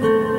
Lord.